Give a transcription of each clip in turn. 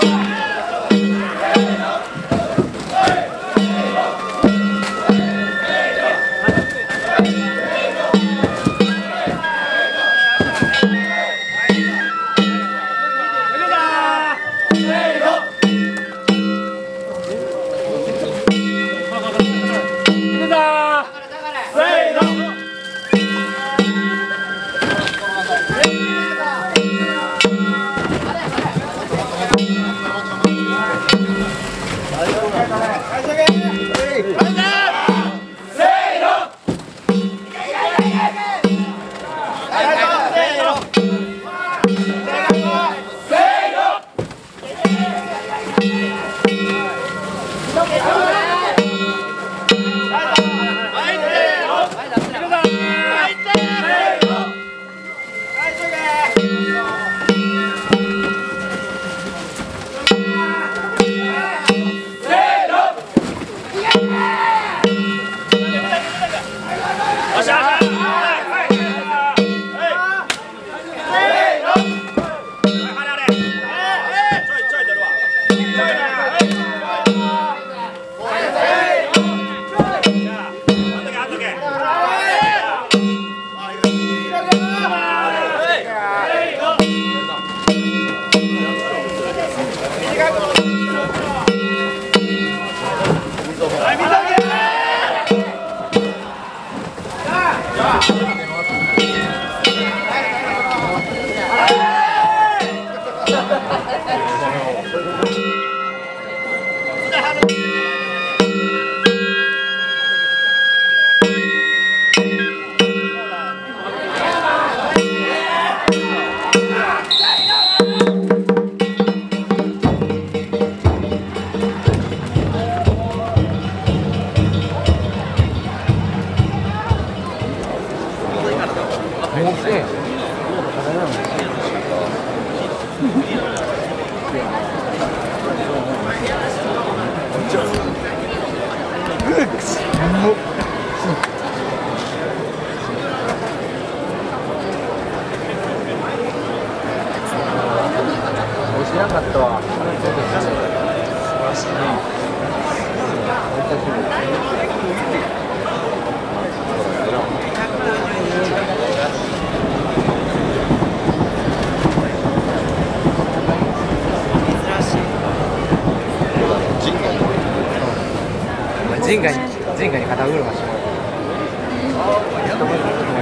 知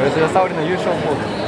吉田沙保里の優勝ポーズ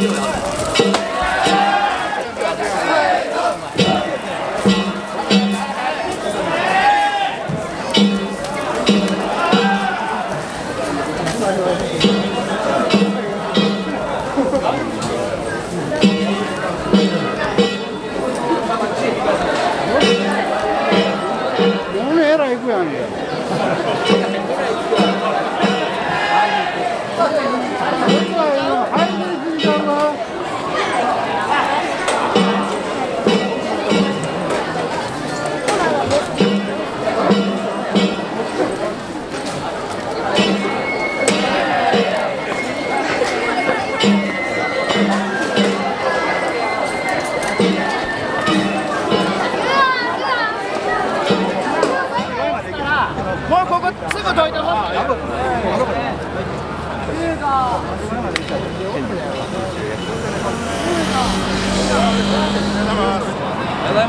右摇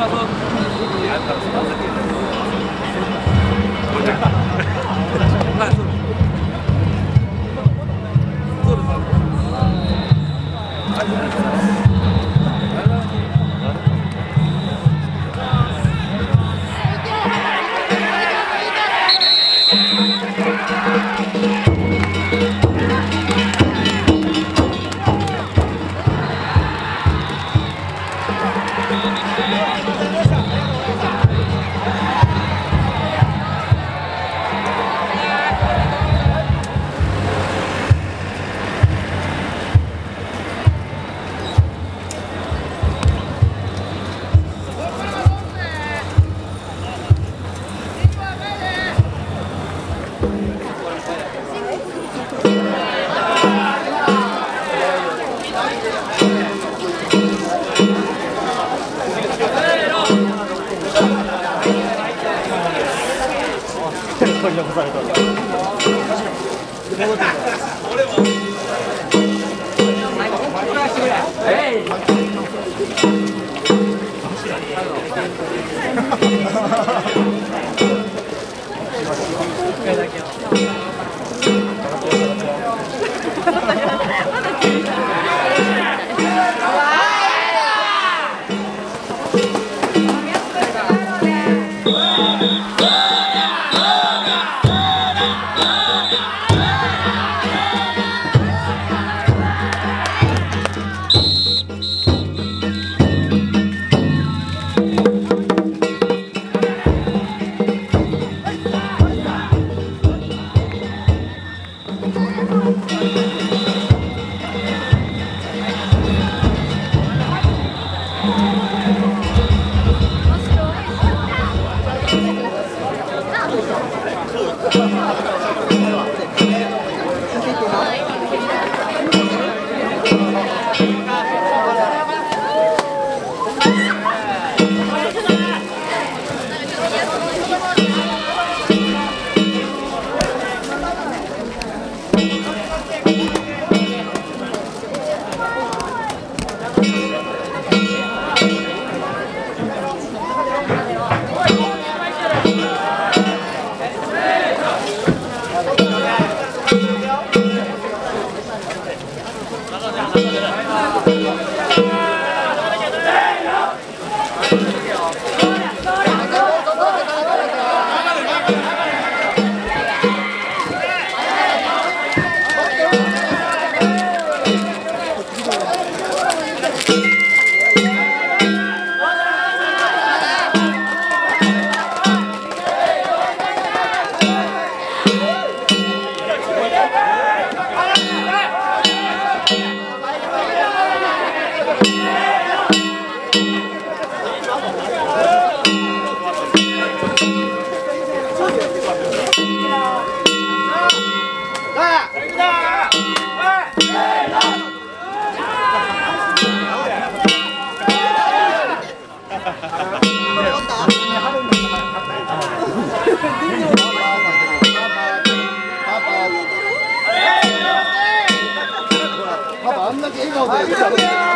他说り残された。あんだけ笑顔で